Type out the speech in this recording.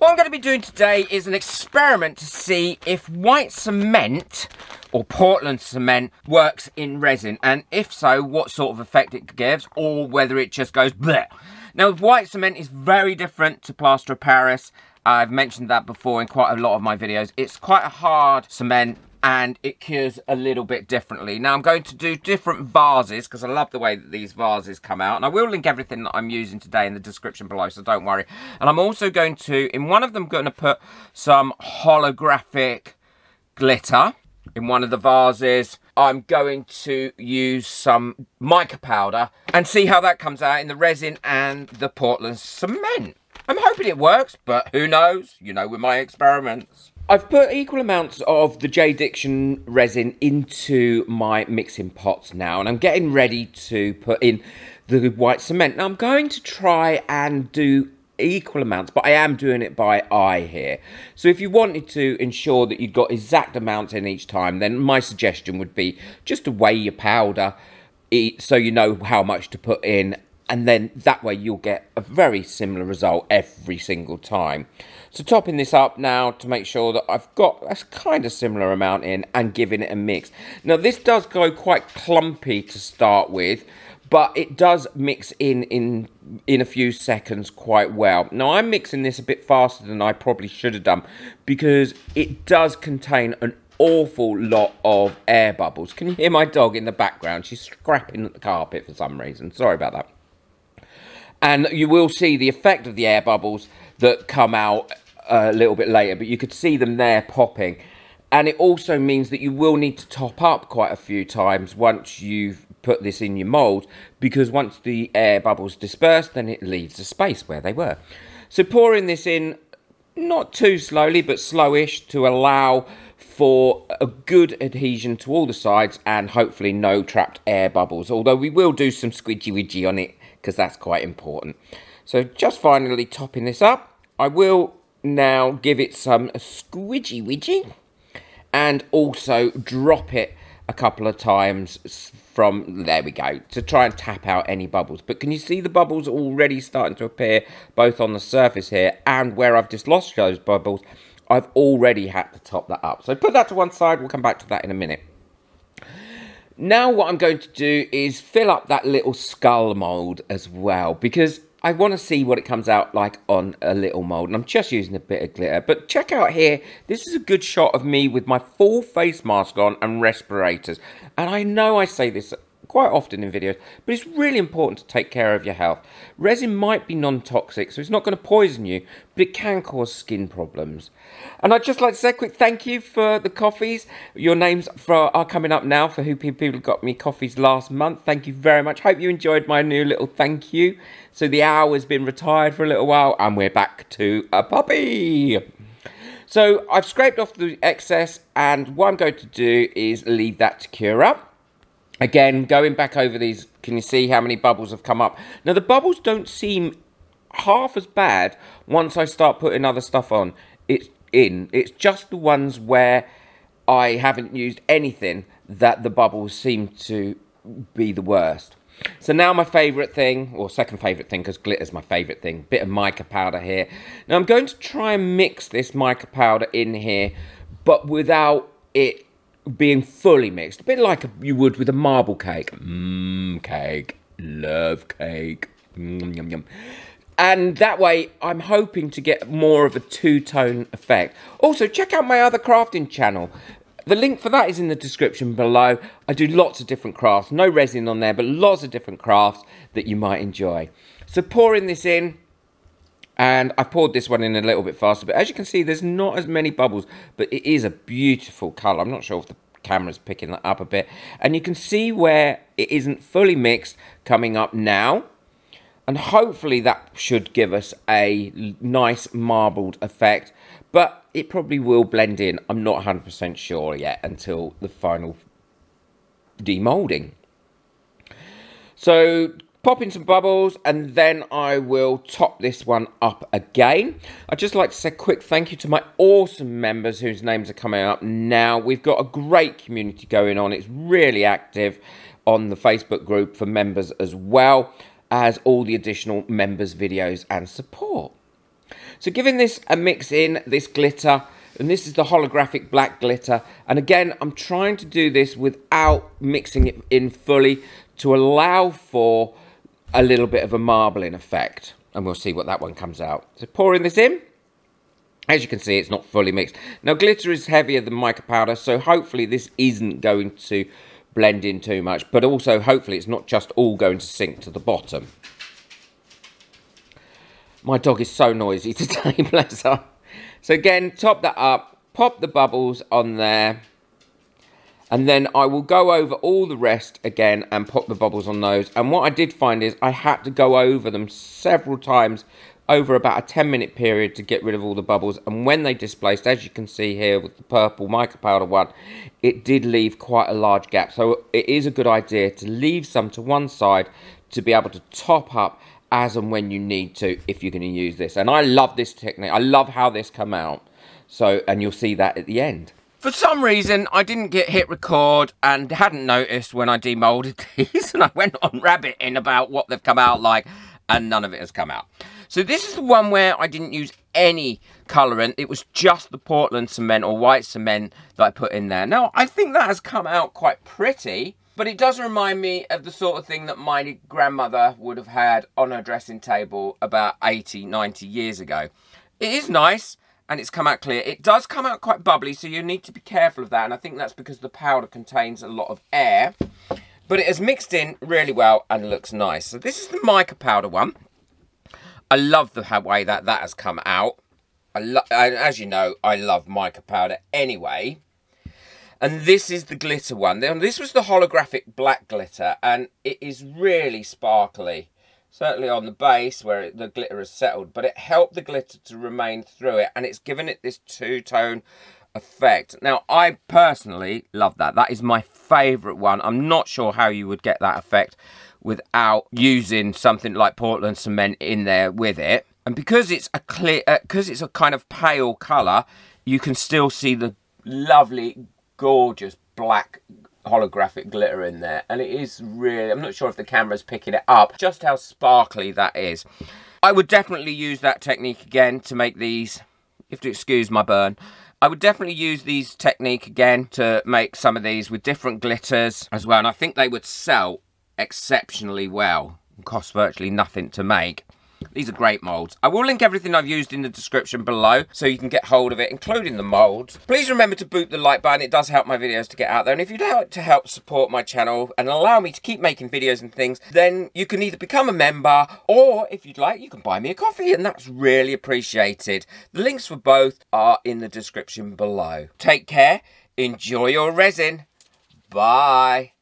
What I'm going to be doing today is an experiment to see if white cement or Portland cement works in resin and if so what sort of effect it gives or whether it just goes bleh. Now white cement is very different to plaster of Paris. I've mentioned that before in quite a lot of my videos. It's quite a hard cement and it cures a little bit differently. Now I'm going to do different vases because I love the way that these vases come out and I will link everything that I'm using today in the description below so don't worry. And I'm also going to, in one of them, going to put some holographic glitter in one of the vases. I'm going to use some mica powder and see how that comes out in the resin and the Portland cement. I'm hoping it works, but who knows? You know, with my experiments. I've put equal amounts of the J-Diction resin into my mixing pots now, and I'm getting ready to put in the white cement. Now, I'm going to try and do equal amounts, but I am doing it by eye here. So if you wanted to ensure that you've got exact amounts in each time, then my suggestion would be just to weigh your powder so you know how much to put in and then that way you'll get a very similar result every single time. So topping this up now to make sure that I've got a kind of similar amount in and giving it a mix. Now this does go quite clumpy to start with, but it does mix in in in a few seconds quite well. Now I'm mixing this a bit faster than I probably should have done because it does contain an awful lot of air bubbles. Can you hear my dog in the background? She's scrapping at the carpet for some reason. Sorry about that and you will see the effect of the air bubbles that come out uh, a little bit later but you could see them there popping. And it also means that you will need to top up quite a few times once you've put this in your mold because once the air bubbles disperse then it leaves a space where they were. So pouring this in not too slowly but slowish to allow for a good adhesion to all the sides and hopefully no trapped air bubbles. Although we will do some squidgy widgy on it because that's quite important. So just finally topping this up, I will now give it some squidgy widgy and also drop it a couple of times from there we go to try and tap out any bubbles. But can you see the bubbles already starting to appear both on the surface here and where I've just lost those bubbles? I've already had to top that up. So put that to one side. We'll come back to that in a minute now what I'm going to do is fill up that little skull mould as well because I want to see what it comes out like on a little mould and I'm just using a bit of glitter. But check out here this is a good shot of me with my full face mask on and respirators. And I know I say this quite often in videos, but it's really important to take care of your health. Resin might be non-toxic, so it's not going to poison you, but it can cause skin problems. And I'd just like to say a quick thank you for the coffees. Your names for, are coming up now for who people got me coffees last month. Thank you very much. Hope you enjoyed my new little thank you. So the hour has been retired for a little while, and we're back to a puppy. So I've scraped off the excess, and what I'm going to do is leave that to cure up. Again, going back over these, can you see how many bubbles have come up? Now, the bubbles don't seem half as bad once I start putting other stuff on. It's in. It's just the ones where I haven't used anything that the bubbles seem to be the worst. So now my favourite thing, or second favourite thing, because glitter's my favourite thing, bit of mica powder here. Now I'm going to try and mix this mica powder in here, but without it being fully mixed, a bit like you would with a marble cake. Mmm, cake, love cake. Mm, yum, yum. And that way, I'm hoping to get more of a two-tone effect. Also, check out my other crafting channel. The link for that is in the description below. I do lots of different crafts. No resin on there, but lots of different crafts that you might enjoy. So pouring this in, and I poured this one in a little bit faster, but as you can see, there's not as many bubbles, but it is a beautiful colour. I'm not sure if the camera's picking that up a bit. And you can see where it isn't fully mixed coming up now. And hopefully that should give us a nice marbled effect. But it probably will blend in. I'm not 100% sure yet until the final demolding. So pop in some bubbles and then I will top this one up again. I'd just like to say a quick thank you to my awesome members whose names are coming up now. We've got a great community going on. It's really active on the Facebook group for members as well as all the additional members videos and support. So giving this a mix in, this glitter, and this is the holographic black glitter. And again, I'm trying to do this without mixing it in fully to allow for a little bit of a marbling effect. And we'll see what that one comes out. So pouring this in. As you can see, it's not fully mixed. Now, glitter is heavier than mica powder, so hopefully this isn't going to blend in too much. But also, hopefully, it's not just all going to sink to the bottom. My dog is so noisy today, bless her. So again, top that up, pop the bubbles on there. And then I will go over all the rest again and pop the bubbles on those. And what I did find is I had to go over them several times over about a 10 minute period to get rid of all the bubbles. And when they displaced, as you can see here with the purple mica powder one, it did leave quite a large gap. So it is a good idea to leave some to one side to be able to top up as and when you need to if you're going to use this. And I love this technique. I love how this come out. So, and you'll see that at the end. For some reason, I didn't get hit record and hadn't noticed when I demolded these. And I went on rabbiting about what they've come out like and none of it has come out. So this is the one where I didn't use any colorant. It was just the Portland cement or white cement that I put in there. Now, I think that has come out quite pretty. But it does remind me of the sort of thing that my grandmother would have had on her dressing table about 80, 90 years ago. It is nice and it's come out clear. It does come out quite bubbly, so you need to be careful of that. And I think that's because the powder contains a lot of air. But it has mixed in really well and looks nice. So this is the mica powder one. I love the way that that has come out. I love, as you know, I love mica powder anyway. And this is the glitter one. This was the holographic black glitter, and it is really sparkly. Certainly on the base where the glitter has settled, but it helped the glitter to remain through it, and it's given it this two-tone effect. Now, I personally love that. That is my favourite one. I'm not sure how you would get that effect without using something like Portland cement in there with it. And because it's a clear, because uh, it's a kind of pale colour, you can still see the lovely gorgeous black holographic glitter in there and it is really i'm not sure if the camera's picking it up just how sparkly that is i would definitely use that technique again to make these have to excuse my burn I would definitely use these technique again to make some of these with different glitters as well. And I think they would sell exceptionally well. Cost virtually nothing to make. These are great moulds. I will link everything I've used in the description below so you can get hold of it, including the moulds. Please remember to boot the like button. It does help my videos to get out there. And if you'd like to help support my channel and allow me to keep making videos and things, then you can either become a member or, if you'd like, you can buy me a coffee and that's really appreciated. The links for both are in the description below. Take care. Enjoy your resin. Bye.